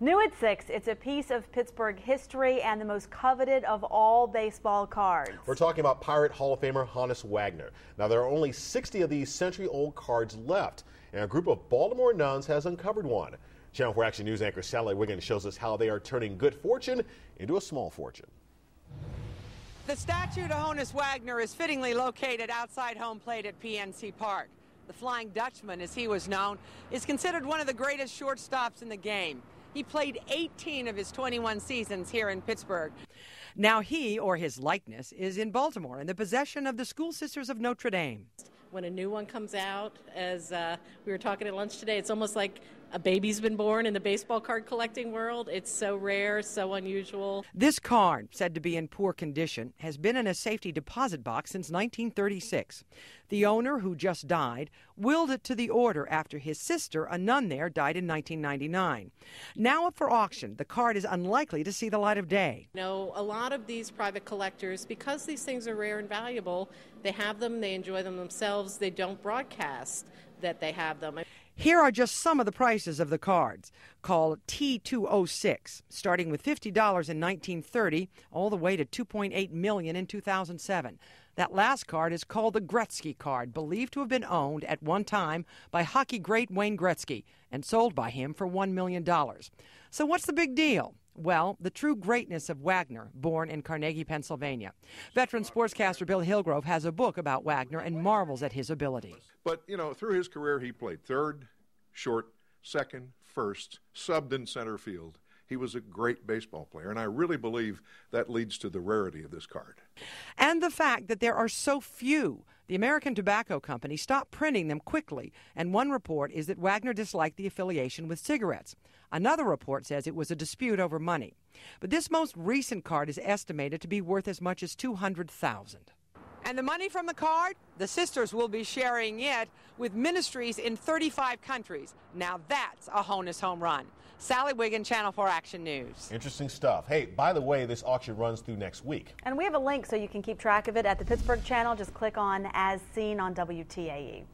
New at 6, it's a piece of Pittsburgh history and the most coveted of all baseball cards. We're talking about Pirate Hall of Famer Honus Wagner. Now, there are only 60 of these century old cards left, and a group of Baltimore nuns has uncovered one. Channel 4 Action News anchor Sally Wiggin shows us how they are turning good fortune into a small fortune. The statue to Honus Wagner is fittingly located outside home plate at PNC Park. The Flying Dutchman, as he was known, is considered one of the greatest shortstops in the game. He played 18 of his 21 seasons here in Pittsburgh. Now he, or his likeness, is in Baltimore in the possession of the School Sisters of Notre Dame. When a new one comes out, as uh, we were talking at lunch today, it's almost like a baby's been born in the baseball card collecting world. It's so rare, so unusual. This card, said to be in poor condition, has been in a safety deposit box since 1936. The owner, who just died, willed it to the order after his sister, a nun there, died in 1999. Now up for auction, the card is unlikely to see the light of day. You know, a lot of these private collectors, because these things are rare and valuable, they have them, they enjoy them themselves, they don't broadcast that they have them. Here are just some of the prices of the cards. Call T206, starting with $50 in 1930 all the way to 2.8 million in 2007. That last card is called the Gretzky card, believed to have been owned at one time by hockey great Wayne Gretzky and sold by him for $1 million. So what's the big deal? Well, the true greatness of Wagner, born in Carnegie, Pennsylvania. Veteran sportscaster Bill Hillgrove has a book about Wagner and marvels at his ability. But, you know, through his career, he played third, short, second, first, subbed in center field. He was a great baseball player, and I really believe that leads to the rarity of this card. And the fact that there are so few. The American Tobacco Company stopped printing them quickly, and one report is that Wagner disliked the affiliation with cigarettes. Another report says it was a dispute over money. But this most recent card is estimated to be worth as much as 200,000. And the money from the card, the sisters will be sharing it with ministries in 35 countries. Now that's a Honus home run. Sally Wiggin, Channel 4 Action News. Interesting stuff. Hey, by the way, this auction runs through next week. And we have a link so you can keep track of it at the Pittsburgh channel. Just click on As Seen on WTAE.